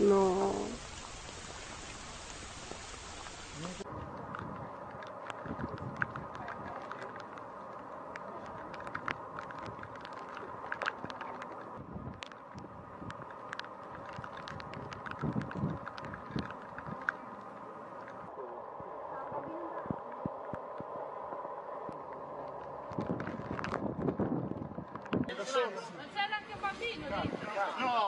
No. Non c'era anche un bambino dentro? No!